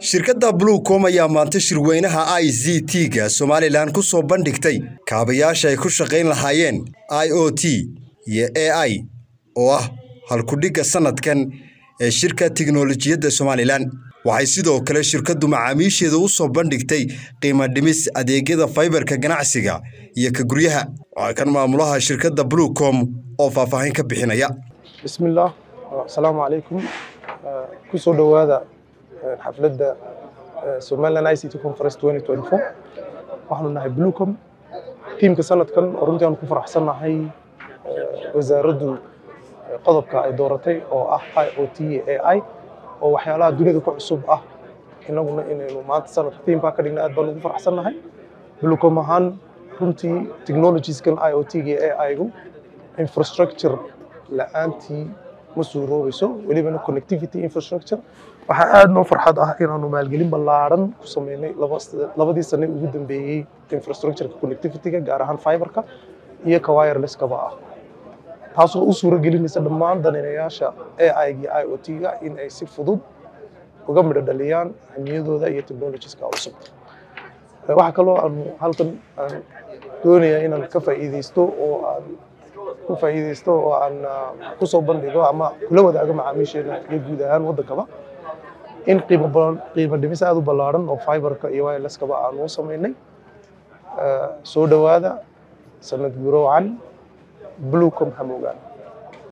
shirkadda bluecom ayaa maanta shirweynaha i z t-ga somalilan ku soo bandhigtay kaabayaasha ay ku shaqayn lahaayeen i o t iyo a i oo ah halkudhigga sannadkan ee shirka tiknolojiyadda somalilan waxay sidoo kale shirkaddu macaamiisheeda u soo bandhigtay qiimo dhimis adeegyada faybarka ganacsiga iyo ka guryaha. Waxaa kan maamulaha shirkadda bluecom oo faahfaahin ka bixinaya. Bismillaah asalaamu calaykum ku soo xafladda somaliland i c t conference waxaanu nahay bluecom tiimka sanadkan oo runtii aanu ku faraxsannahay wasaaraddu qodobka ay dooratay oo ah i o t a i oo waxyaalaha dunida ku cusub ah inaguna inaynu maanta sanadka tiimkaa ka dhigna aad baan ugu faraxsannahay bluecom ahaan runtii technologieskan i o t-ga a i-gu infrastructure la'aantii ma suuroobayso welibana connectivity infrastructure. Waxaa aad noo farxad ah inaanu maalgelin ballaaran ku sameynay labadii sane ugu dambeeyey infrastructureka connectivity-ga gaar ahaan fiberka iyo ka wirelesskaba ah. Taasoo u suuro gelinaysa dhammaan daninayaasha ai-ga i o t-ga in ay si fudud uga midho dhaliyaan hamiyadooda iyo technologieska cusub. Waxaa kaloo aanu halkan aan doonayaa inaan ka faa'iideysto oo aan ku faa'iideysto oo aan ku soo bandhigo ama kula wadaago macaamiisheena iyo guud ahaan waddankaba in qiimo dhimis aad u ballaaran oo fiberka iyo wirelesskaba aanu u samaynay. Soo dhowaada sanad gurowacan bluecom hamogaan